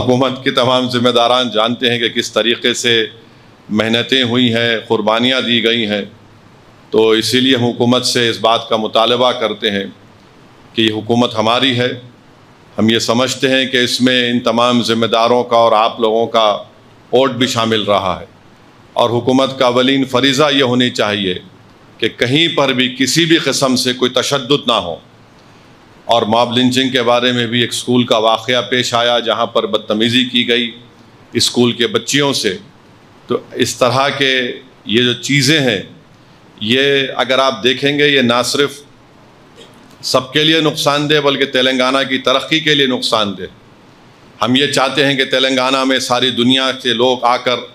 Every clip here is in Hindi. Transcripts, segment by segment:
हुकूमत के तमाम ज़िम्मेदारान जानते हैं कि किस तरीके से मेहनतें हुई हैं, क़ुरबानियाँ दी गई हैं। तो इसीलिए हुकूमत से इस बात का मुतालबा करते हैं कि ये हुकूमत हमारी है। हम ये समझते हैं कि इसमें इन तमाम ज़िम्मेदारों का और आप लोगों का वोट भी शामिल रहा है। और हुकूमत का अवलिन फरीज़ा ये होनी चाहिए कि कहीं पर भी किसी भी किस्म से कोई तशद ना हो। और मॉब लिंचिंग के बारे में भी एक स्कूल का वाक़ पेश आया, जहाँ पर बदतमीज़ी की गई स्कूल के बच्चियों से। तो इस तरह के ये जो चीज़ें हैं, ये अगर आप देखेंगे, ये ना सिर्फ़ सबके लिए नुकसानदेह, बल्कि तेलंगाना की तरक्की के लिए नुकसानदेह। हम ये चाहते हैं कि तेलंगाना में सारी दुनिया से लोग आकर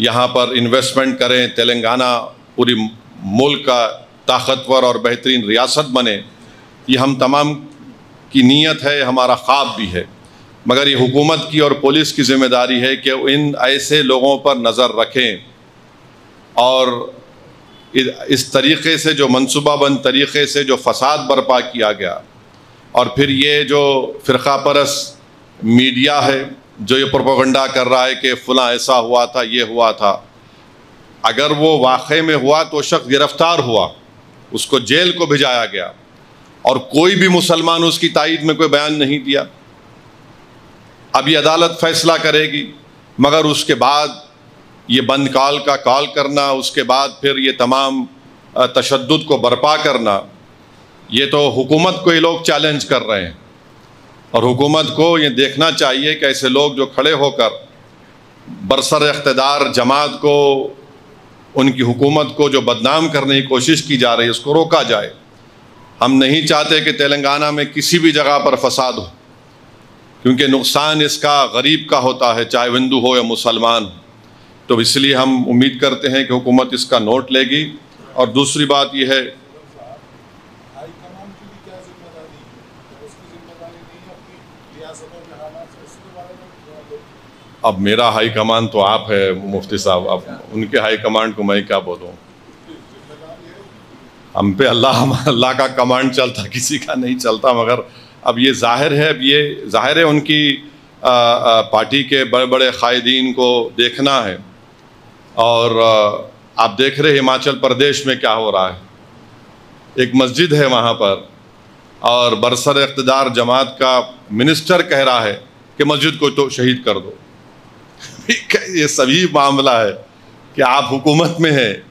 यहाँ पर इन्वेस्टमेंट करें, तेलंगाना पूरी मुल्क का ताकतवर और बेहतरीन रियासत बने। ये हम तमाम की नीयत है हमारा ख्वाब भी है। मगर ये हुकूमत की और पुलिस की ज़िम्मेदारी है कि इन ऐसे लोगों पर नज़र रखें और इस तरीके से जो मनसूबाबंद तरीके से जो फसाद बर्पा किया गया और फिर ये जो फ़िरका परस मीडिया है, जो ये प्रोपोगंडा कर रहा है कि फ़लाँ ऐसा हुआ था, ये हुआ था, अगर वो वाक़े में हुआ तो शख्स गिरफ़्तार हुआ, उसको जेल को भिजाया गया। और कोई भी मुसलमान उसकी तायद में कोई बयान नहीं दिया। अभी अदालत फैसला करेगी, मगर उसके बाद ये बंद कॉल का कॉल करना, उसके बाद फिर ये तमाम तशद को बर्पा करना, ये तो हुकूमत को ये लोग चैलेंज कर रहे हैं। और हुकूमत को ये देखना चाहिए कि ऐसे लोग जो खड़े होकर बरसर इकतदार जमात को, उनकी हुकूमत को जो बदनाम करने की कोशिश की जा रही है, उसको रोका जाए। हम नहीं चाहते कि तेलंगाना में किसी भी जगह पर फसाद हो, क्योंकि नुकसान इसका गरीब का होता है, चाहे हिंदू हो या मुसलमान हो। तो इसलिए हम उम्मीद करते हैं कि हुकूमत इसका नोट लेगी। और दूसरी बात यह है, अब मेरा हाई कमान तो आप है, मुफ्ती साहब, अब उनके हाई कमांड को मैं क्या बोलूँ? हम पे अल्लाह अल्लाह का कमांड चलता किसी का नहीं चलता मगर अब ये ज़ाहिर है अब ये ज़ाहिर है उनकी आ, आ, पार्टी के बड़े बड़े कायदीन को देखना है। और आ, आप देख रहे हिमाचल प्रदेश में क्या हो रहा है। एक मस्जिद है वहाँ पर और बरसर इकतदार जमात का मिनिस्टर कह रहा है कि मस्जिद को तो शहीद कर दो। ये सभी मामला है कि आप हुकूमत में हैं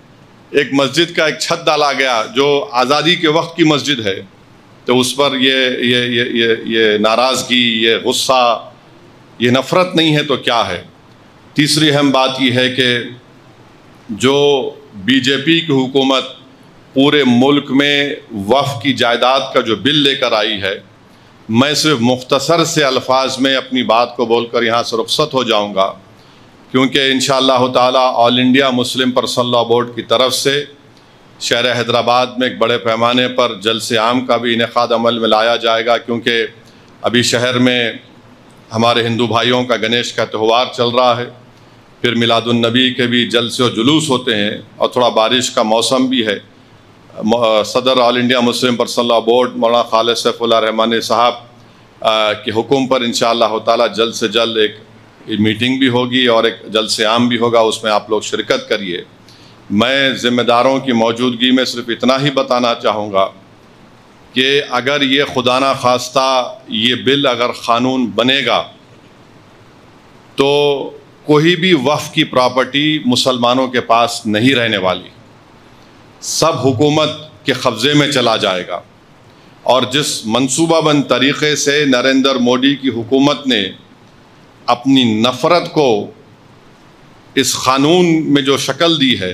एक मस्जिद का एक छत डाला गया, जो आज़ादी के वक्त की मस्जिद है। तो उस पर ये ये ये ये ये नाराज़गी, ये गुस्सा, ये नफ़रत नहीं है तो क्या है? तीसरी अहम बात यह है कि जो बीजेपी की हुकूमत पूरे मुल्क में वफ़ की जायदाद का जो बिल लेकर आई है, मैं सिर्फ़ मुख्तसर से अल्फाज में अपनी बात को बोलकर यहाँ से रुखसत हो जाऊँगा। क्योंकि इन ताला all India Muslim personal law board की तरफ़ से शहर हैदराबाद में एक बड़े पैमाने पर जलसे आम का भी इनका अमल में लाया जाएगा, क्योंकि अभी शहर में हमारे हिंदू भाइयों का गणेश का त्यौहार चल रहा है। फिर मिलादुलनबी के भी जलसे और जुलूस होते हैं और थोड़ा बारिश का मौसम भी है। सदर all India Muslim personal law board मौलाना खालिद सैफुल्ला रहमान साहब के हुक्म पर इन ताला जल्द से जल्द एक मीटिंग भी होगी और एक जलसे आम भी होगा, उसमें आप लोग शिरकत करिए। मैं ज़िम्मेदारों की मौजूदगी में सिर्फ़ इतना ही बताना चाहूँगा कि अगर ये खुदा न खास्ता, ये बिल अगर क़ानून बनेगा तो कोई भी वफ़ की प्रॉपर्टी मुसलमानों के पास नहीं रहने वाली। सब हुकूमत के कब्ज़े में चला जाएगा। और जिस मनसूबाबंद तरीक़े से नरेंद्र मोदी की हुकूमत ने अपनी नफ़रत को इस क़ानून में जो शक्ल दी है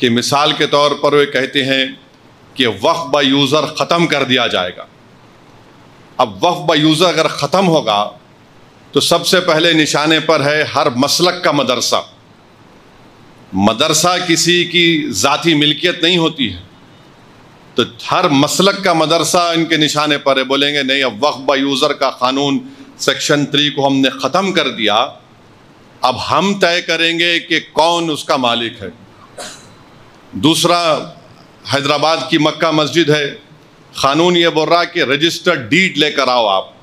कि मिसाल के तौर पर वे कहते हैं कि वफ़ ब यूज़र ख़त्म कर दिया जाएगा। अब वफ़ ब यूज़र अगर ख़त्म होगा तो सबसे पहले निशाने पर है हर मसलक का मदरसा। मदरसा किसी की ज़ाती मिल्कियत नहीं होती है। तो हर मसलक का मदरसा इनके निशाने पर है, बोलेंगे, नहीं, अब वफ़ ब यूज़र का क़ानून सेक्शन थ्री को हमने ख़त्म कर दिया। अब हम तय करेंगे कि कौन उसका मालिक है। दूसरा, हैदराबाद की मक्का मस्जिद है। क़ानून ये बोल रहा कि रजिस्टर्ड डीड लेकर आओ आप।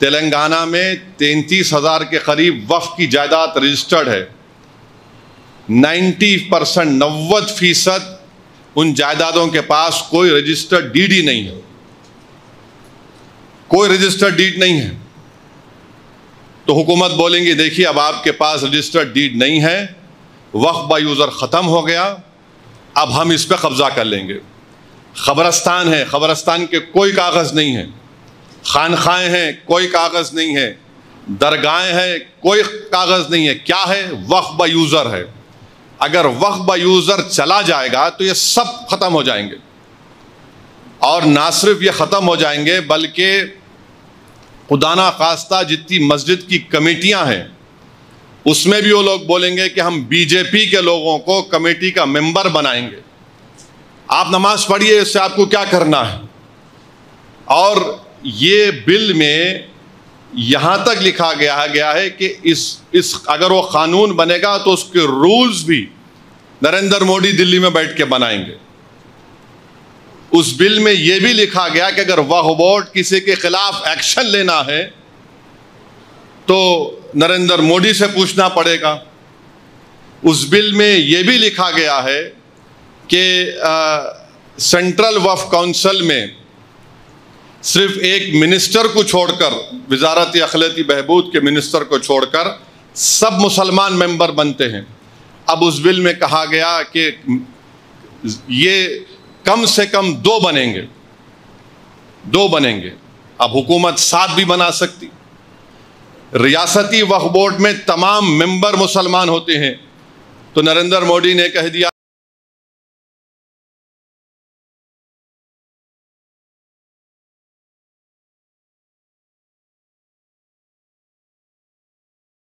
तेलंगाना में तैंतीस हज़ार के करीब वफ की जायदाद रजिस्टर्ड है। 90 परसेंट, नब्बे फ़ीसद उन जायदादों के पास कोई रजिस्टर्ड डीड ही नहीं है। कोई रजिस्टर्ड डीड नहीं है। तो हुकूमत बोलेंगी, देखिए, अब आपके पास रजिस्टर्ड डीड नहीं है। वक्फ बा यूज़र ख़त्म हो गया। अब हम इस पर कब्ज़ा कर लेंगे। ख़बरस्तान है। ख़बरस्तान के कोई कागज़ नहीं है। खानखाएँ हैं, कोई कागज़ नहीं है। दरगाहें हैं, कोई कागज़ नहीं है। क्या है? वक्फ ब यूज़र है। अगर वक्फ ब यूज़र चला जाएगा तो ये सब ख़त्म हो जाएँगे। और ना सिर्फ़ ये ख़त्म हो जाएँगे, बल्कि खुदाना खास्ता जितनी मस्जिद की कमेटियाँ हैं, उसमें भी वो लोग बोलेंगे कि हम बीजेपी के लोगों को कमेटी का मेंबर बनाएँगे। आप नमाज़ पढ़िए, इससे आपको क्या करना है? और ये बिल में यहाँ तक लिखा गया गया है कि इस इस अगर वो कानून बनेगा तो उसके रूल्स भी नरेंद्र मोदी दिल्ली में बैठ के बनाएँगे। उस बिल में यह भी लिखा गया कि अगर वह बोर्ड किसी के खिलाफ एक्शन लेना है तो नरेंद्र मोदी से पूछना पड़ेगा। उस बिल में यह भी लिखा गया है कि सेंट्रल वफ काउंसिल में सिर्फ़ एक मिनिस्टर को छोड़कर, वजारत अखिलती बहबूद के मिनिस्टर को छोड़कर सब मुसलमान मेंबर बनते हैं। अब उस बिल में कहा गया कि ये कम से कम दो बनेंगे। दो बनेंगे। अब हुकूमत सात भी बना सकती। रियासती वक्फ बोर्ड में तमाम मेंबर मुसलमान होते हैं। तो नरेंद्र मोदी ने कह दिया